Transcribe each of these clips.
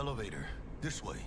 Elevator. This way.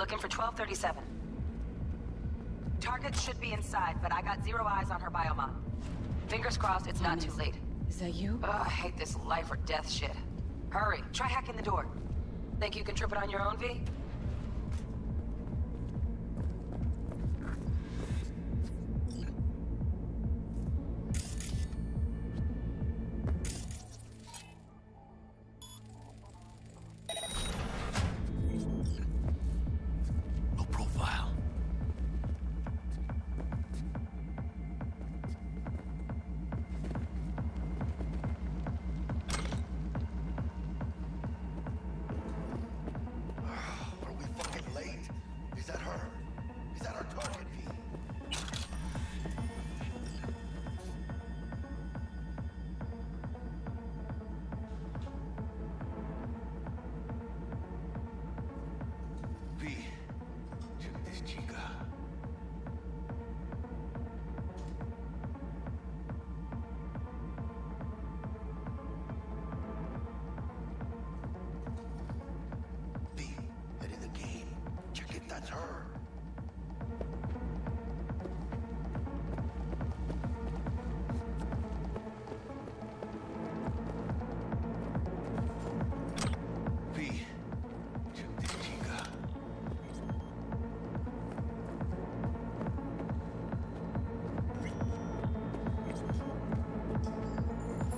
Looking for 1237. Target should be inside, but I got zero eyes on her biomon. Fingers crossed it's not too late. Is that you? Ugh, I hate this life or death shit. Hurry, try hacking the door. Think you can trip it on your own, V?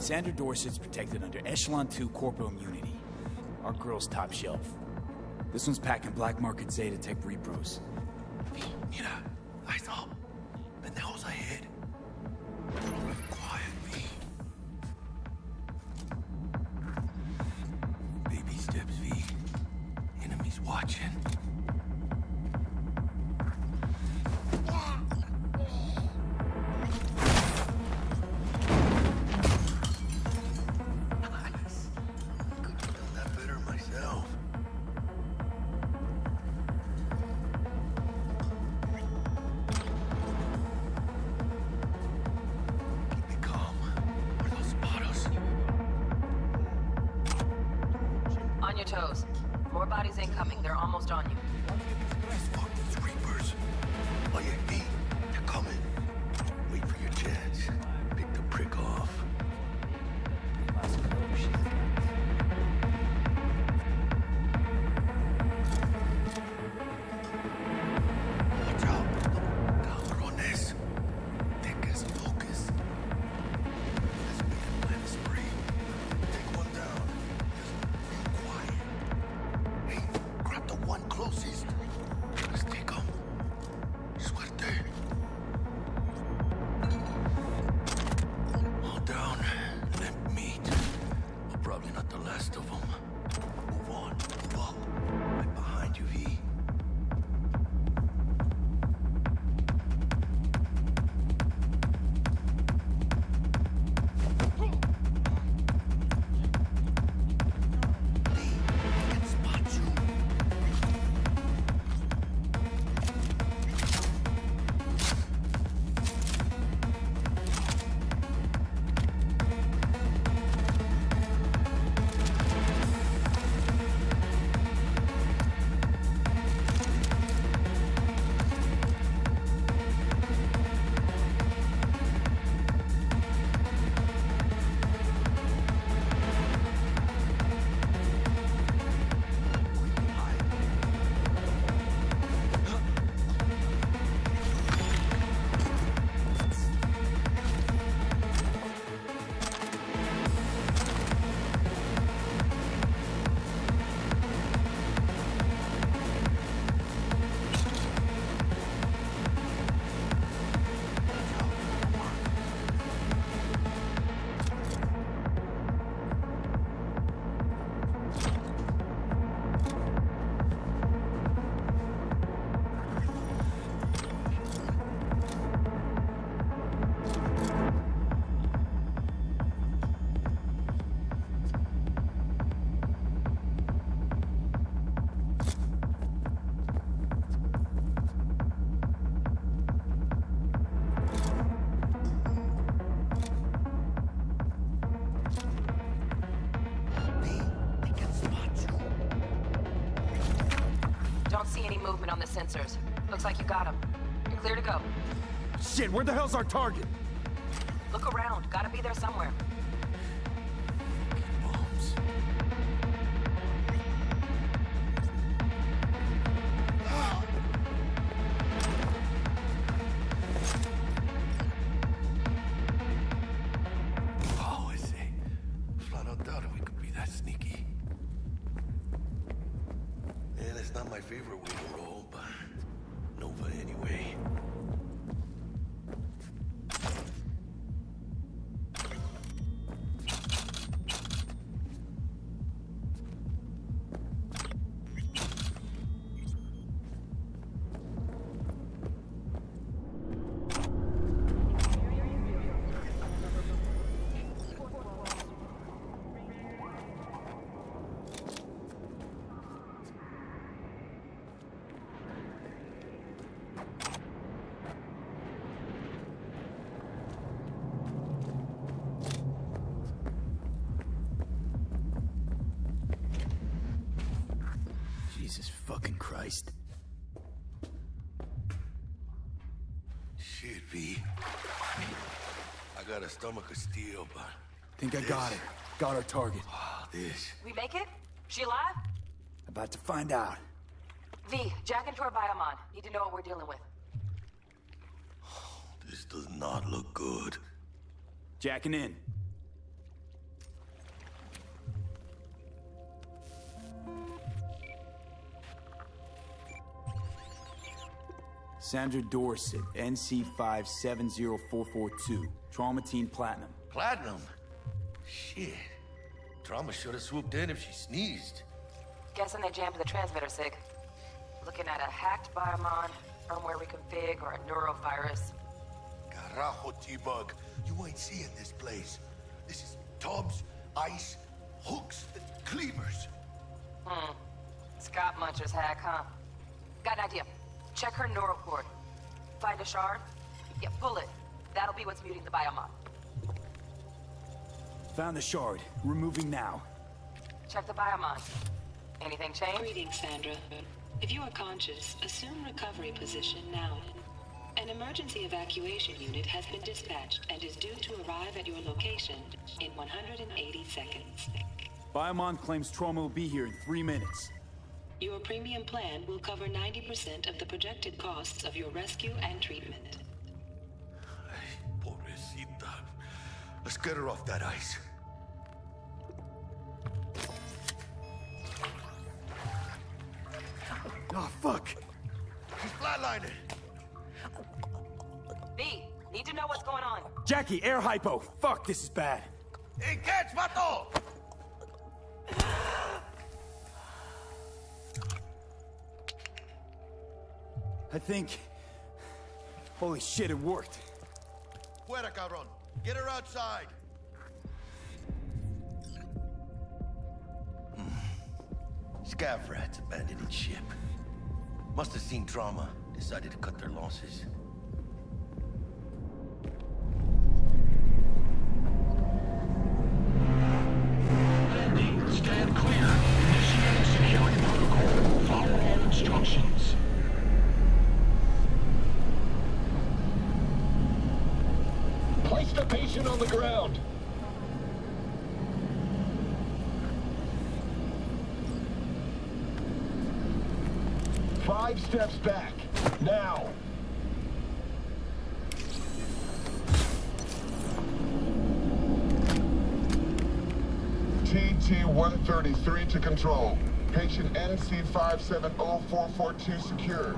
Sandra Dorsett's protected under Echelon 2 corporal immunity. Our girl's top shelf. This one's packing black market Zetatech repros. Mira. Sensors. Looks like you got them. You're clear to go. Shit, where the hell's our target? Look around. Gotta be there somewhere. Not my favorite way to roll, but Nova anyway. Jesus fucking Christ. Shit, V. I got a stomach of steel, but Think I got it. Got our target. ah, this. We make it? She alive? About to find out. V, jack into her biomon. Need to know what we're dealing with. This does not look good. Jacking in. Sandra Dorsett, NC570442, Trauma Team Platinum. Platinum? Shit. Trauma should have swooped in if she sneezed. Guessing they jammed the transmitter, Sig. Looking at a hacked biomon, firmware reconfig, or a neurovirus. Carajo, T-Bug. You ain't seeing this place. This is tubs, ice, hooks, and cleavers. Hmm. Scott Muncher's hack, huh? Got an idea. Check her neural cord. Find a shard? Yeah, pull it. That'll be what's muting the biomon. Found the shard. Removing now. Check the biomon. Anything change? Greetings, Sandra. If you are conscious, assume recovery position now. An emergency evacuation unit has been dispatched and is due to arrive at your location in 180 seconds. Biomon claims trauma will be here in three minutes. Your premium plan will cover 90% of the projected costs of your rescue and treatment. Ay, pobrecita. Let's get her off that ice. Oh, fuck. She's flatlining. B, need to know what's going on. Jackie, air hypo. Fuck, this is bad. Hey, catch, vato! I think... Holy shit, it worked. Fuera, cabrón. Get her outside. Hmm. Scav rats abandoned ship. Must have seen trauma. Decided to cut their losses. Five steps back. Now. TT-133 to control. Patient NC570442 secured.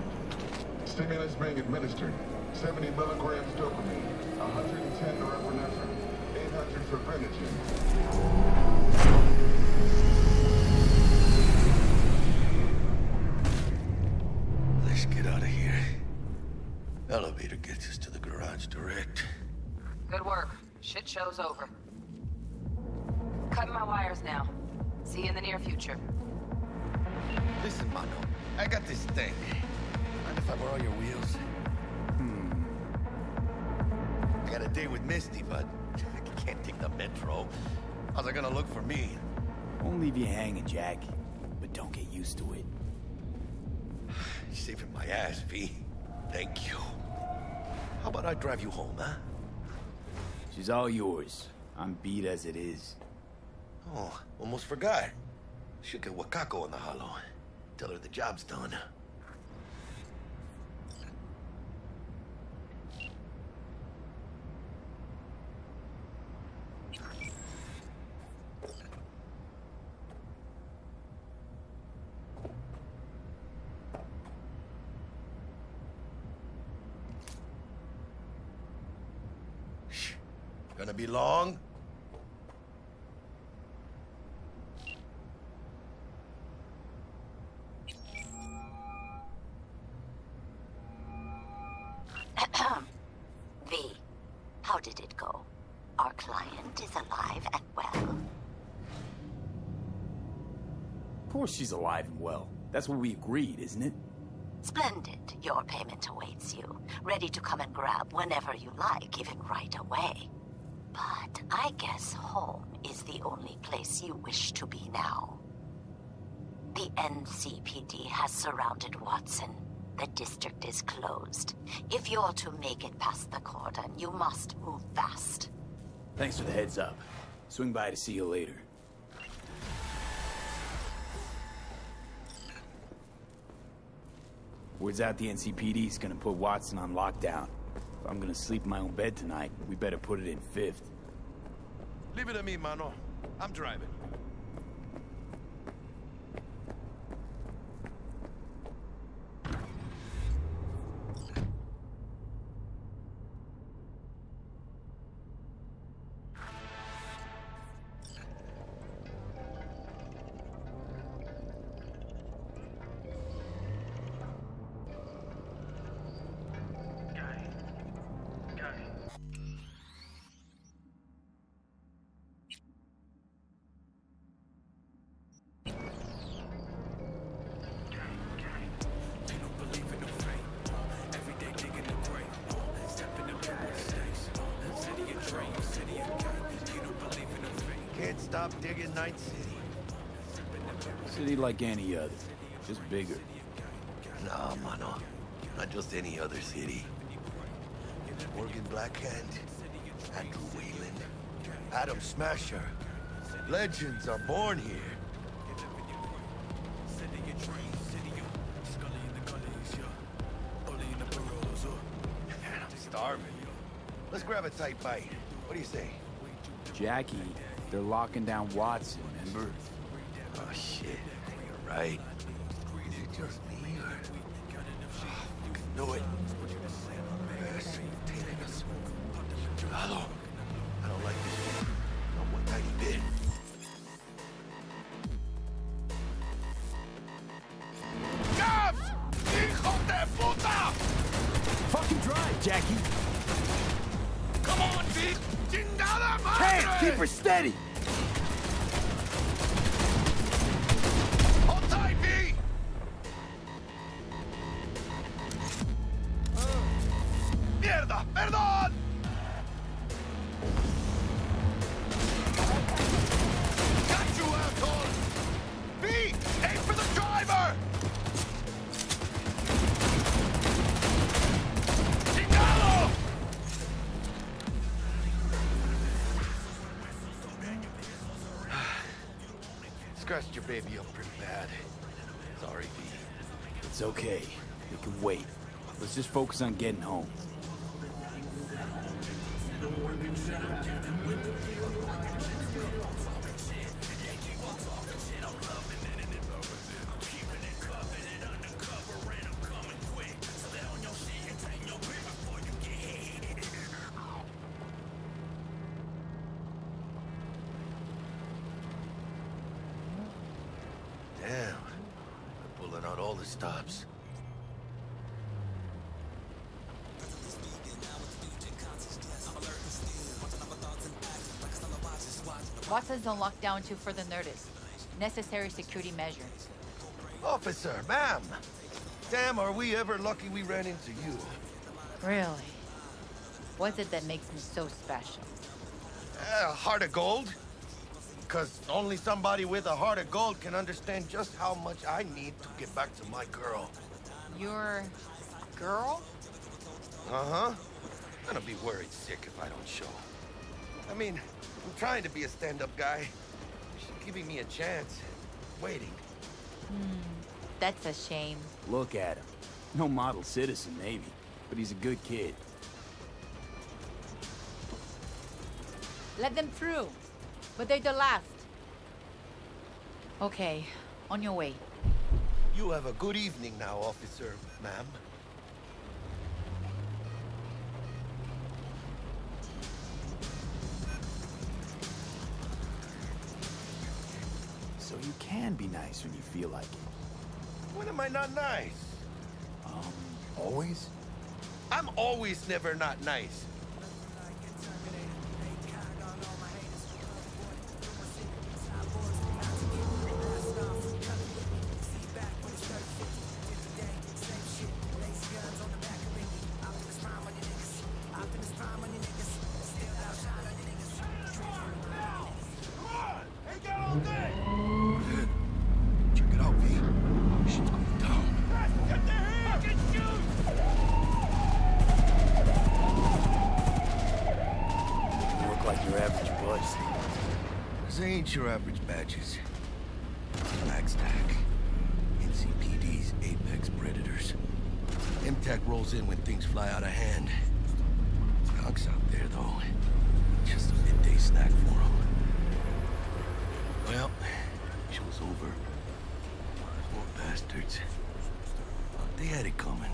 Stimulus being administered. 70 milligrams dopamine, 110 norepinephrine, 800 fibrinogen. Elevator gets us to the garage direct. Good work. Shit show's over. Cutting my wires now. See you in the near future. Listen, Mano. I got this thing. Mind if I borrow your wheels? Hmm. I got a date with Misty, but I can't take the metro. How's it gonna look for me? Won't leave you hanging, Jack. But don't get used to it. You're saving my ass, V. Thank you. How about I drive you home, huh? She's all yours. I'm beat as it is. Oh, almost forgot. Should get Wakako on the holo. Tell her the job's done. Gonna be long? V, how did it go? Our client is alive and well. Of course she's alive and well. That's what we agreed, isn't it? Splendid. Your payment awaits you, ready to come and grab whenever you like, even right away. But I guess home is the only place you wish to be now. The NCPD has surrounded Watson. The district is closed. If you're to make it past the cordon, you must move fast. Thanks for the heads up. Swing by to see you later. Word's out the NCPD's gonna put Watson on lockdown. If I'm gonna sleep in my own bed tonight, we better put it in fifth. Leave it to me, mano. I'm driving. Can't stop digging Night City. City like any other, just bigger. Nah, mano. Not just any other city. Morgan Blackhand, Andrew Wayland, Adam Smasher. Legends are born here. I'm starving. Let's grab a tight bite. What do you say? Jackie, they're locking down Watson, remember? Oh, shit. You're right. Is it just me or... Knew it. Yes, taking us. Hello. Keep baby up pretty bad. Sorry, V. It's okay. We can wait. Let's just focus on getting home. Pulling out all the stops. Watson's on lockdown too further notice. Necessary security measures. Officer, ma'am. Damn, are we ever lucky we ran into you. Really? What's it that makes me so special? A heart of gold? Because only somebody with a heart of gold can understand just how much I need to get back to my girl. Your girl? Uh-huh. I'm gonna be worried sick if I don't show. I mean, I'm trying to be a stand-up guy. She's giving me a chance. Waiting. Hmm. That's a shame. Look at him. No model citizen, maybe, but he's a good kid. Let them through. But they're the last. Okay, on your way. You have a good evening now, officer, ma'am. So you can be nice when you feel like it. When am I not nice? Um, always? I'm always never not nice. Your average badges. MaxTac. NCPD's apex predators. MaxTac rolls in when things fly out of hand. Skunks out there, though. Just a midday snack for them. Well, show's over. Poor bastards. Thought they had it coming.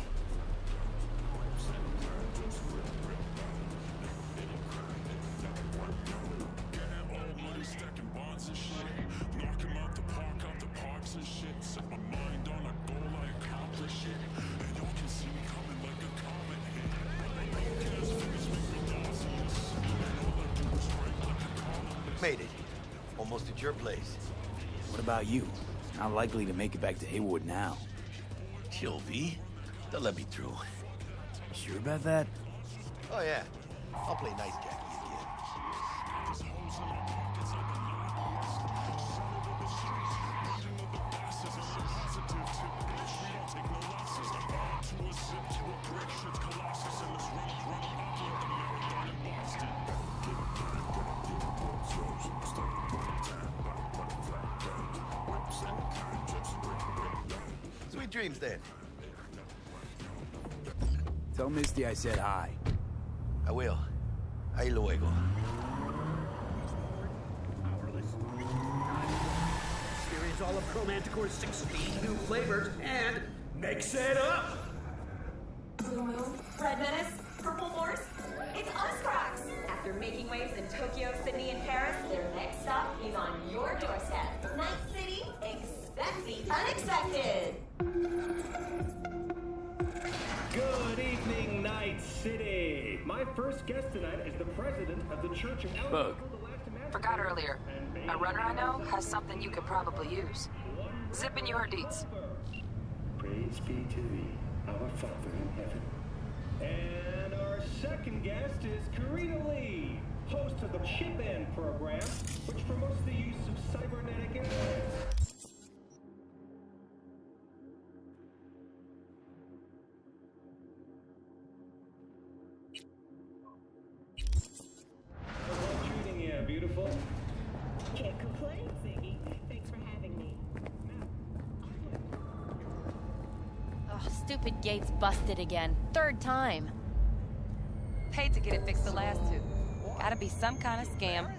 About you? Not likely to make it back to Heywood now. Chill, V. They'll let me through. Sure about that? Oh, yeah. I'll play nice Jackie Tell Misty I said hi. I will. Ahí luego. Experience all of Chromanticore's 16 new flavors and mix it up! Blue Moon, Red Menace, Purple Force. It's us, Crocs! After making waves in Tokyo, Sydney, and Paris, their next stop is on your doorstep. Night City, expect the unexpected! My first guest tonight is the president of the Church of El Bug. Forgot earlier. A runner I know has something you could probably use. Zipping you her deets. Praise be to thee, our Father in heaven. And our second guest is Karina Lee, host of the Chip In program, which promotes the use of cybernetic stupid gate's busted again. Third time. Paid to get it fixed the last two. Gotta be some kind of scam.